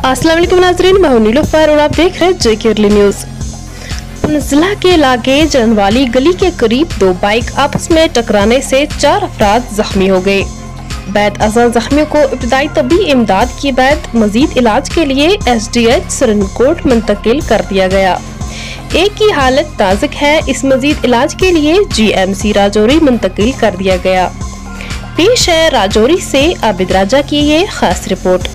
असलम नाजरीन, मैं नीलोफर और आप देख रहे हैं जे केरली न्यूज़ जिला के इलाके जनवाली गली के करीब दो बाइक आपस में टकराने से चार अफराद जख्मी हो गए। बैद अजा जख्मियों को इब्तदाई तबी इमदाद की बैद मजीद इलाज के लिए एस डी एच सरनकोट मुंतकिल कर दिया गया। एक की हालत नाजुक है, इस मजीद इलाज के लिए जी एम सी राजौरी मुंतकिल कर दिया गया। पेश है राजौरी से आबिद राजा की ये खास रिपोर्ट।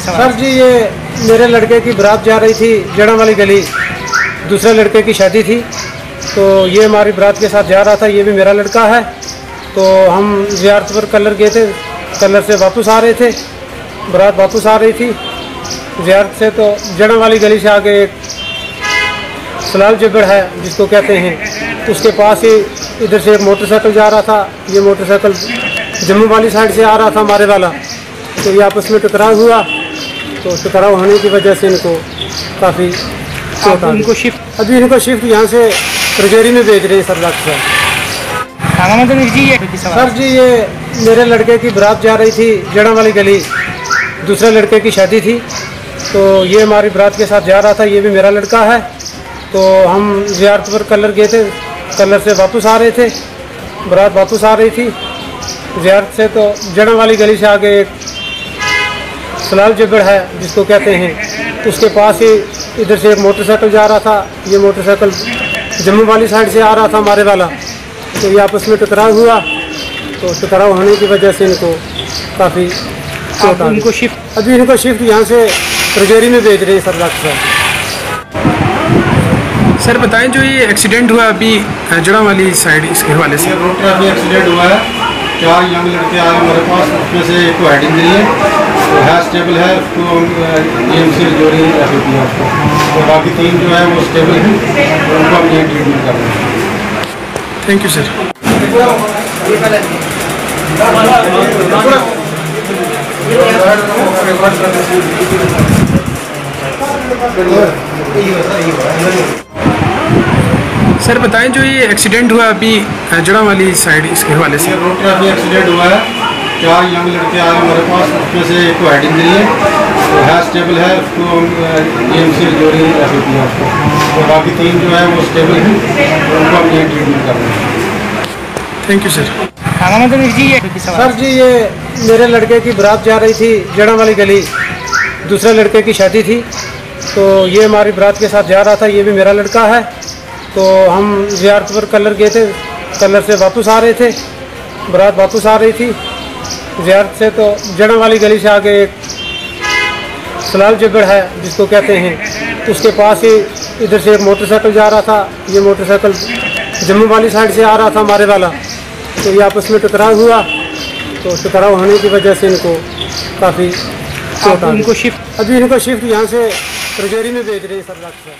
सर जी, ये मेरे लड़के की बरात जा रही थी, जड़ा वाली गली। दूसरे लड़के की शादी थी। तो ये हमारी बरात के साथ जा रहा था, ये भी मेरा लड़का है। तो हम जियारत पर कलर गए थे, कलर से वापस आ रहे थे। बरात वापस आ रही थी। जियारत से तो जड़ा वाली गली से आगे एक सलाल जबड़ है जिसको कहते हैं। उसके पास ही इधर से एक मोटरसाइकिल जा रहा था। ये मोटरसाइकिल जम्मू वाली साइड से आ रहा था हमारे वाला। तो ये आपस में टकराव हुआ। तो टकराव होने की वजह से इनको काफ़ी चोट आ इनको शिफ्ट अभी इनको शिफ्ट यहाँ से रजौरी में भेज रहे हैं सर डॉक्टर साहब। जी ये सर जी ये मेरे लड़के की बरात जा रही थी जड़ा वाली गली। दूसरे लड़के की शादी थी। तो ये हमारी बरात के साथ जा रहा था ये भी मेरा लड़का है। तो हम जियारत पर कलर गए थे कलर से वापस आ रहे थे। बरात वापस आ रही थी जियारत से तो जड़ा वाली गली से आगे एक सलाल जबड़ है जिसको कहते हैं। उसके पास ही इधर से एक मोटरसाइकिल जा रहा था ये मोटरसाइकिल जम्मू वाली साइड से आ रहा था हमारे वाला। तो ये आपस में टकराव हुआ तो टकराव होने की वजह से इनको काफ़ी चोट इनको शिफ्ट अभी इनको शिफ्ट यहाँ से रजौरी में भेज रहे हैं सर डॉक्टर साहब। सर बताएँ जो ये एक्सीडेंट हुआ अभी जड़ा वाली साइड इसके हवाले से। रोड पर अभी एक्सीडेंट हुआ है। चार यंग लड़के आए हमारे पास उसमें से एक को हेड इंजरी है। तो है स्टेबल है उसको एम सी जोड़ी उसको। तो बाकी तीन जो है वो स्टेबल हैं। और उनको हम यही ट्रीटमेंट कर रहे हैं। थैंक यू सर सर बताएँ जो ये एक्सीडेंट हुआ अभी जड़ा वाली साइड इसके हवाले से। रोड रोड अभी एक्सीडेंट हुआ है। चार यंग लड़के आए हमारे पास उसमें से एक को हेड इंजरी है तो है स्टेबल है उसको ई एम सी जोड़ी रखी थी उसको। तो बाकी तीन जो है वो स्टेबल हैं और उनको हम यही ट्रीटमेंट कर रहे हैं। थैंक यू सर जी ये सर जी ये मेरे लड़के की बरात जा रही थी जड़ा वाली गली। दूसरे लड़के की शादी थी। तो ये हमारी बरात के साथ जा रहा था ये भी मेरा लड़का है। तो हम जियारत पर कलर गए थे कलर से वापस आ रहे थे। बरात वापस आ रही थी। जियारत से तो जड़ा वाली गली से आगे एक सलाल जबड़ है जिसको कहते हैं। उसके पास ही इधर से एक मोटरसाइकिल जा रहा था। ये मोटरसाइकिल जम्मू वाली साइड से आ रहा था हमारे वाला। तो ये आपस में टकराव हुआ। तो टकराव होने की वजह से इनको काफ़ी चोट इनको शिफ्ट अभी इनको शिफ्ट यहाँ से रजौरी में भेज रही है सर लक्ष्य।